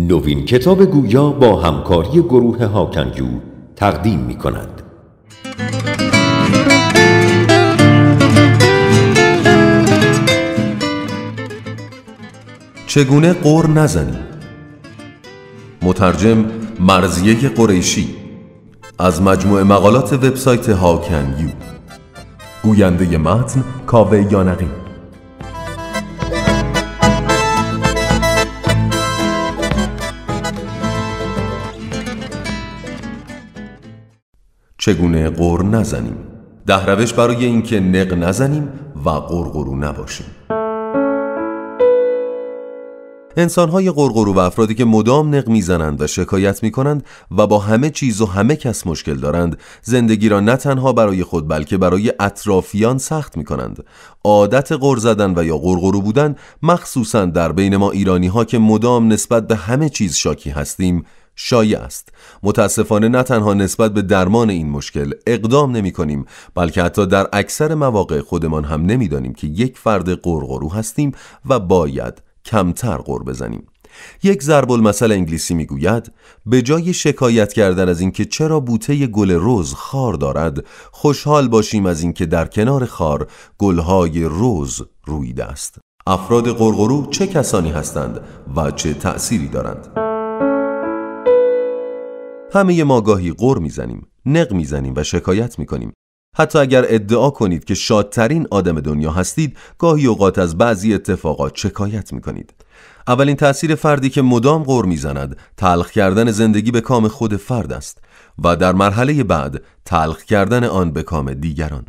نوین کتاب گویا با همکاری گروه هاکنجو تقدیم می کند. چگونه قور نزنیم مترجم مرزیه قریشی از مجموع مقالات وبسایت هاکن یو گوینده متن کاوه یانقی. چگونه قور نزنیم؟ ده روش برای اینکه نق نزنیم و قرقرو نباشیم. انسانهای قرقرو و افرادی که مدام نق می‌زنند و شکایت می‌کنند و با همه چیز و همه کس مشکل دارند زندگی را نه تنها برای خود بلکه برای اطرافیان سخت می‌کنند. عادت قر زدن و یا قرقرو بودن مخصوصا در بین ما ایرانی ها که مدام نسبت به همه چیز شاکی هستیم شایع است. متاسفانه نه تنها نسبت به درمان این مشکل اقدام نمی کنیم بلکه حتی در اکثر مواقع خودمان هم نمی‌دانیم که یک فرد قرقرو هستیم و باید کمتر قر بزنیم. یک ضرب المثل انگلیسی می‌گوید به جای شکایت کردن از اینکه چرا بوته گل روز خار دارد خوشحال باشیم از اینکه در کنار خار گلهای روز رویده است. افراد قرقرو چه کسانی هستند و چه تأثیری دارند؟ همه ما گاهی قر می‌زنیم نق می‌زنیم و شکایت می‌کنیم. حتی اگر ادعا کنید که شادترین آدم دنیا هستید گاهی اوقات از بعضی اتفاقات شکایت می کنید اولین تأثیر فردی که مدام غور می‌زند تلخ کردن زندگی به کام خود فرد است و در مرحله بعد تلخ کردن آن به کام دیگران.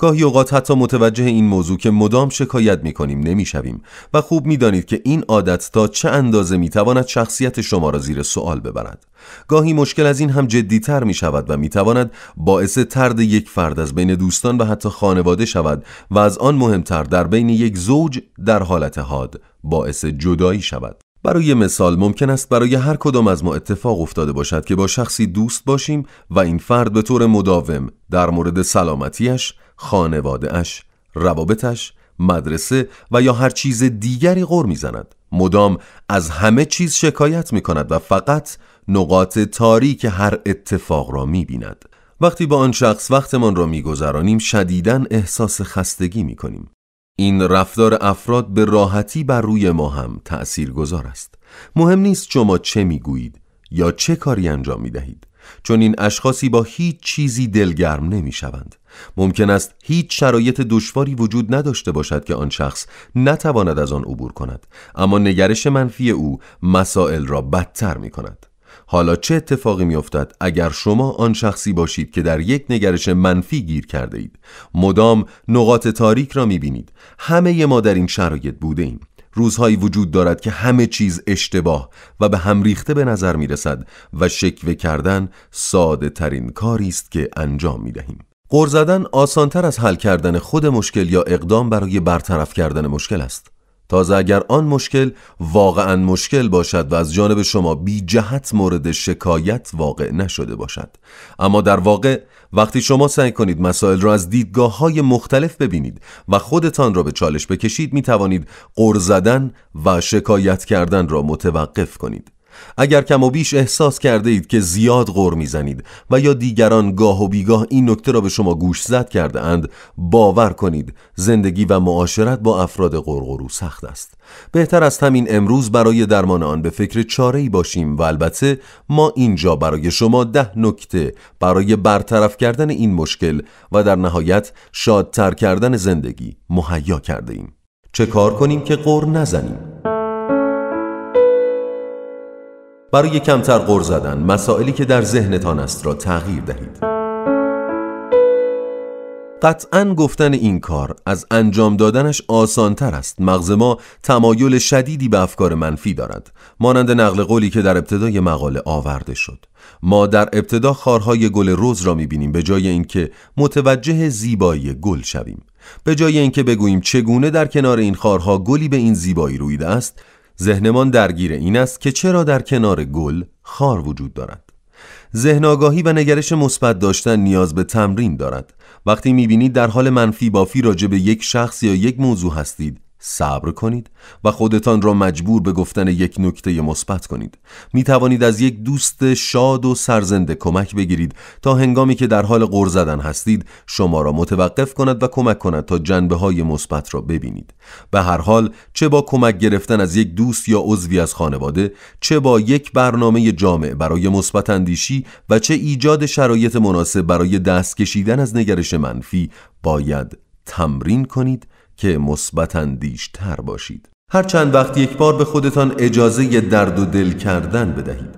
گاهی اوقات حتی متوجه این موضوع که مدام شکایت می کنیم نمی شویم و خوب می دانید که این عادت تا چه اندازه می تواند شخصیت شما را زیر سوال ببرد. گاهی مشکل از این هم جدیتر می شود و می تواند باعث ترد یک فرد از بین دوستان و حتی خانواده شود و از آن مهمتر در بین یک زوج در حالت حاد باعث جدایی شود. برای مثال ممکن است برای هر کدام از ما اتفاق افتاده باشد که با شخصی دوست باشیم و این فرد به طور مداوم در مورد سلامتیش، خانوادهش، روابطش، مدرسه و یا هر چیز دیگری غور می‌زند. مدام از همه چیز شکایت می کند و فقط نقاط تاریک هر اتفاق را می بیند. وقتی با آن شخص وقتمان را میگذرانیم شدیداً احساس خستگی می کنیم. این رفتار افراد به راحتی بر روی ما هم تأثیر گذار است. مهم نیست شما چه می‌گویید یا چه کاری انجام می دهید. چون این اشخاصی با هیچ چیزی دلگرم نمی شوند. ممکن است هیچ شرایط دشواری وجود نداشته باشد که آن شخص نتواند از آن عبور کند. اما نگرش منفی او مسائل را بدتر می کند حالا چه اتفاقی می افتد اگر شما آن شخصی باشید که در یک نگرش منفی گیر کرده اید؟ مدام نقاط تاریک را می بینید همه ما در این شرایط بوده ایم. روزهایی وجود دارد که همه چیز اشتباه و به هم ریخته به نظر می رسد و شکوه کردن ساده ترین کاری است که انجام می دهیم. قر زدن آسانتر از حل کردن خود مشکل یا اقدام برای برطرف کردن مشکل است. تازه اگر آن مشکل واقعا مشکل باشد و از جانب شما بی جهت مورد شکایت واقع نشده باشد. اما در واقع وقتی شما سعی کنید مسائل را از دیدگاه های مختلف ببینید و خودتان را به چالش بکشید می توانید قر زدن و شکایت کردن را متوقف کنید. اگر کم و بیش احساس کرده اید که زیاد غور می‌زنید و یا دیگران گاه و بیگاه این نکته را به شما گوش زد کرده اند باور کنید زندگی و معاشرت با افراد قرقرو سخت است. بهتر است همین امروز برای درمان آن به فکر چاره باشیم و البته ما اینجا برای شما ده نکته برای برطرف کردن این مشکل و در نهایت شادتر کردن زندگی مهیا کرده ایم. چه کار کنیم که قور نزنیم؟ برای کمتر غر زدن مسائلی که در ذهنتان است را تغییر دهید. قطعا گفتن این کار از انجام دادنش آسانتر است. مغز ما تمایل شدیدی به افکار منفی دارد مانند نقل قولی که در ابتدای مقاله آورده شد. ما در ابتدا خارهای گل روز را می‌بینیم به جای اینکه متوجه زیبایی گل شویم. به جای اینکه بگوییم چگونه در کنار این خارها گلی به این زیبایی رویده است ذهنمان درگیر این است که چرا در کنار گل خار وجود دارد. ذهن آگاهی و نگرش مثبت داشتن نیاز به تمرین دارد. وقتی می‌بینید در حال منفی بافی راجع به یک شخص یا یک موضوع هستید صبر کنید و خودتان را مجبور به گفتن یک نکته مثبت کنید. می توانید از یک دوست شاد و سرزنده کمک بگیرید. تا هنگامی که در حال غر زدن هستید شما را متوقف کند و کمک کند تا جنبه های مثبت را ببینید. به هر حال چه با کمک گرفتن از یک دوست یا عضوی از خانواده چه با یک برنامه جامع برای مثبت اندیشی و چه ایجاد شرایط مناسب برای دست کشیدن از نگرش منفی باید تمرین کنید که مثبت تر باشید. هر چند وقت یک بار به خودتان اجازه درد و دل کردن بدهید.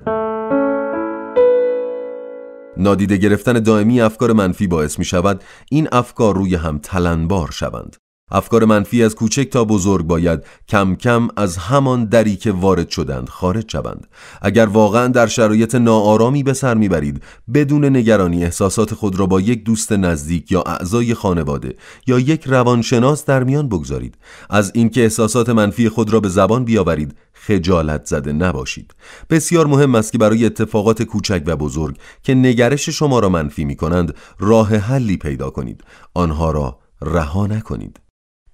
نادیده گرفتن دائمی افکار منفی باعث می شود این افکار روی هم تلنبار شوند. افکار منفی از کوچک تا بزرگ باید کم کم از همان دری که وارد شدند خارج شوند. اگر واقعا در شرایط ناآرامی به سر می‌برید بدون نگرانی احساسات خود را با یک دوست نزدیک یا اعضای خانواده یا یک روانشناس در میان بگذارید. از اینکه احساسات منفی خود را به زبان بیاورید خجالت زده نباشید. بسیار مهم است که برای اتفاقات کوچک و بزرگ که نگرش شما را منفی می کنند راه حلی پیدا کنید. آنها را رها نکنید.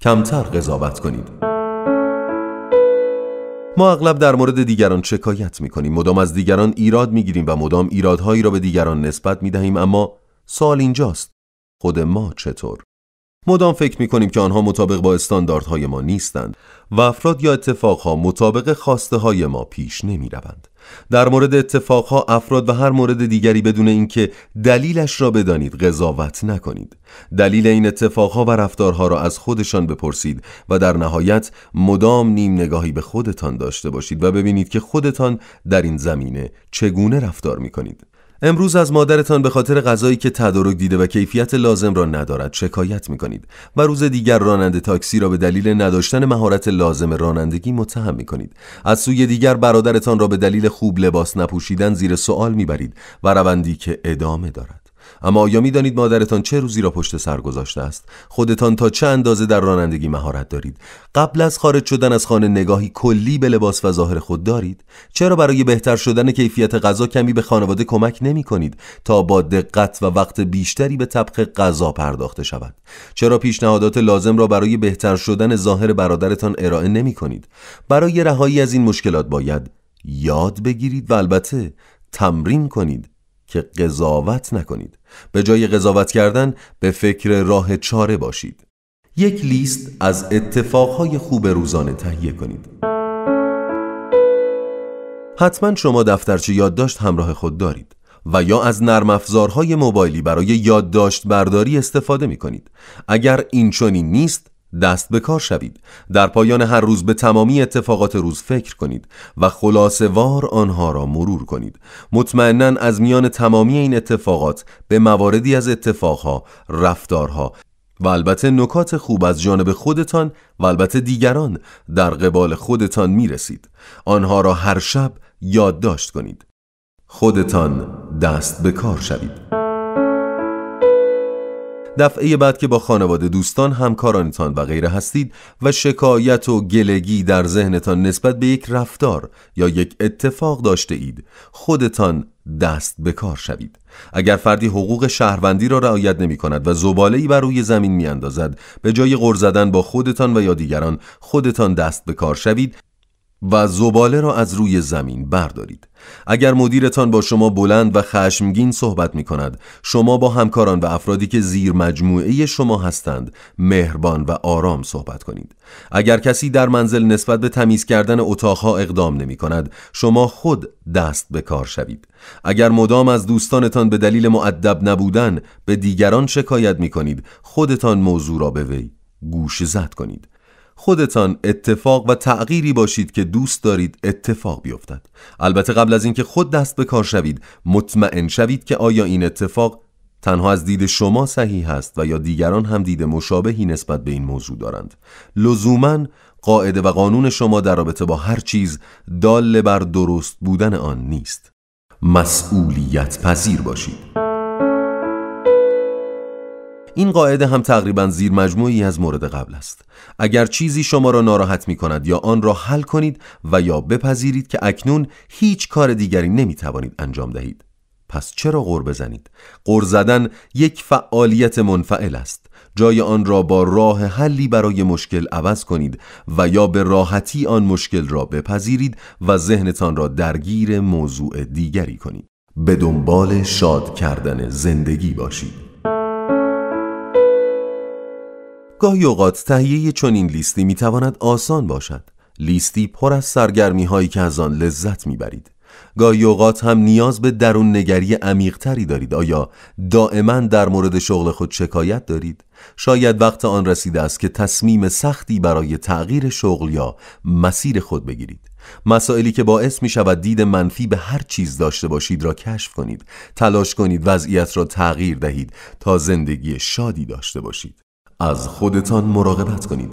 کمتر قضاوت کنید ما اغلب در مورد دیگران شکایت می کنیم مدام از دیگران ایراد می گیریم و مدام ایرادهایی را به دیگران نسبت می دهیم اما سوال اینجاست خود ما چطور؟ مدام فکر می کنیم که آنها مطابق با استانداردهای ما نیستند و افراد یا اتفاقها مطابق خواسته های ما پیش نمی روند. در مورد اتفاقها افراد و هر مورد دیگری بدون اینکه دلیلش را بدانید قضاوت نکنید دلیل این اتفاقها و رفتارها را از خودشان بپرسید و در نهایت مدام نیم نگاهی به خودتان داشته باشید و ببینید که خودتان در این زمینه چگونه رفتار می کنید امروز از مادرتان به خاطر غذایی که تدارک دیده و کیفیت لازم را ندارد شکایت می کنید و روز دیگر راننده تاکسی را به دلیل نداشتن مهارت لازم رانندگی متهم می کنید از سوی دیگر برادرتان را به دلیل خوب لباس نپوشیدن زیر سوال می‌برید و روندی که ادامه دارد. اما آیا می‌دانید مادرتان چه روزی را پشت سر گذاشته است؟ خودتان تا چه اندازه در رانندگی مهارت دارید؟ قبل از خارج شدن از خانه نگاهی کلی به لباس و ظاهر خود دارید؟ چرا برای بهتر شدن کیفیت غذا کمی به خانواده کمک نمی کنید تا با دقت و وقت بیشتری به طبق غذا پرداخته شود؟ چرا پیشنهادات لازم را برای بهتر شدن ظاهر برادرتان ارائه نمی کنید؟ برای رهایی از این مشکلات باید یاد بگیرید و البته تمرین کنید. که قضاوت نکنید. به جای قضاوت کردن به فکر راه چاره باشید. یک لیست از اتفاقهای خوب روزانه تهیه کنید. حتما شما دفترچه یادداشت همراه خود دارید و یا از نرم افزارهای موبایلی برای یادداشت برداری استفاده می کنید اگر این چنین نیست دست به کار شوید. در پایان هر روز به تمامی اتفاقات روز فکر کنید و خلاصه وار آنها را مرور کنید. مطمئنا از میان تمامی این اتفاقات به مواردی از اتفاقها رفتارها و البته نکات خوب از جانب خودتان و البته دیگران در قبال خودتان می رسید آنها را هر شب یادداشت کنید. خودتان دست به کار شوید. دفعه بعد که با خانواده دوستان همکارانتان و غیره هستید و شکایت و گلگی در ذهنتان نسبت به یک رفتار یا یک اتفاق داشته اید خودتان دست به کار شوید. اگر فردی حقوق شهروندی را رعایت نمی کند و زباله‌ای بر روی زمین می اندازد به جای غر زدن با خودتان و یا دیگران خودتان دست به کار شوید و زباله را از روی زمین بردارید. اگر مدیرتان با شما بلند و خشمگین صحبت می کند شما با همکاران و افرادی که زیر مجموعه شما هستند مهربان و آرام صحبت کنید. اگر کسی در منزل نسبت به تمیز کردن اتاقها اقدام نمی کند شما خود دست به کار شوید. اگر مدام از دوستانتان به دلیل معدب نبودن به دیگران شکایت می کنید خودتان موضوع را به وی گوش زد کنید. خودتان اتفاق و تغییری باشید که دوست دارید اتفاق بیفتد. البته قبل از اینکه خود دست به کار شوید مطمئن شوید که آیا این اتفاق تنها از دید شما صحیح است و یا دیگران هم دید مشابهی نسبت به این موضوع دارند. لزوما قاعده و قانون شما در رابطه با هر چیز دال بر درست بودن آن نیست. مسئولیت پذیر باشید. این قاعده هم تقریبا زیر مجموعی از مورد قبل است. اگر چیزی شما را ناراحت می کند یا آن را حل کنید و یا بپذیرید که اکنون هیچ کار دیگری نمی توانید انجام دهید. پس چرا غور بزنید؟ غور زدن یک فعالیت منفعل است. جای آن را با راه حلی برای مشکل عوض کنید و یا به راحتی آن مشکل را بپذیرید و ذهنتان را درگیر موضوع دیگری کنید. به دنبال شاد کردن زندگی باشید. گاهی اوقات تهیه چنین لیستی می‌تواند آسان باشد. لیستی پر از سرگرمی هایی که از آن لذت می‌برید. گاهی اوقات هم نیاز به درون نگری عمیقتری دارید. آیا دائما در مورد شغل خود شکایت دارید؟ شاید وقت آن رسیده است که تصمیم سختی برای تغییر شغل یا مسیر خود بگیرید. مسائلی که باعث می شود دید منفی به هر چیز داشته باشید را کشف کنید تلاش کنید وضعیت را تغییر دهید تا زندگی شادی داشته باشید. از خودتان مراقبت کنید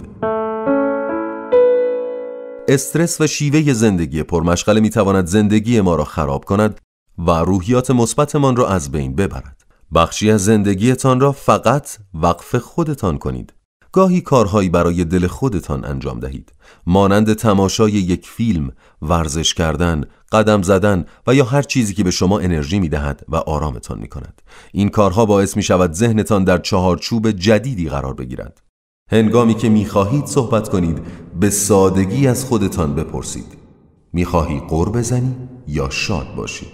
استرس و شیوه زندگی پرمشغله می تواند زندگی ما را خراب کند و روحیات مثبتمان را از بین ببرد. بخشی از زندگیتان را فقط وقف خودتان کنید. گاهی کارهایی برای دل خودتان انجام دهید. مانند تماشای یک فیلم، ورزش کردن، قدم زدن و یا هر چیزی که به شما انرژی می دهد و آرامتان می کند. این کارها باعث می شود ذهنتان در چهارچوب جدیدی قرار بگیرد. هنگامی که می‌خواهید صحبت کنید به سادگی از خودتان بپرسید می‌خواهی قر بزنی یا شاد باشی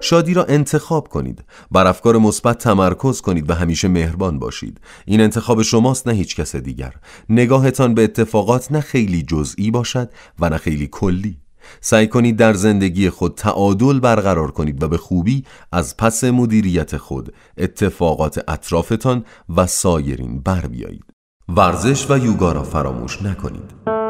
شادی را انتخاب کنید بر افکار مثبت تمرکز کنید و همیشه مهربان باشید این انتخاب شماست نه هیچ کس دیگر نگاهتان به اتفاقات نه خیلی جزئی باشد و نه خیلی کلی سعی کنید در زندگی خود تعادل برقرار کنید و به خوبی از پس مدیریت خود اتفاقات اطرافتان و سایرین بر بیایید. ورزش و یوگا را فراموش نکنید.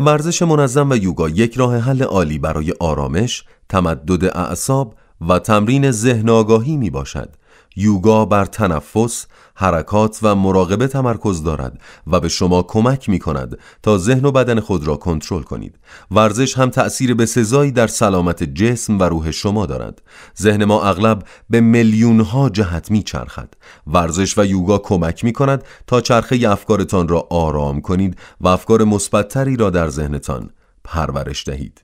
ورزش منظم و یوگا یک راه حل عالی برای آرامش، تمدد اعصاب و تمرین ذهن آگاهی می باشد. یوگا بر تنفس، حرکات و مراقبه تمرکز دارد و به شما کمک می کند تا ذهن و بدن خود را کنترل کنید. ورزش هم تأثیر به سزایی در سلامت جسم و روح شما دارد. ذهن ما اغلب به میلیون ها جهت می چرخد. ورزش و یوگا کمک می کند تا چرخه افکارتان را آرام کنید و افکار مثبتتری را در ذهنتان پرورش دهید.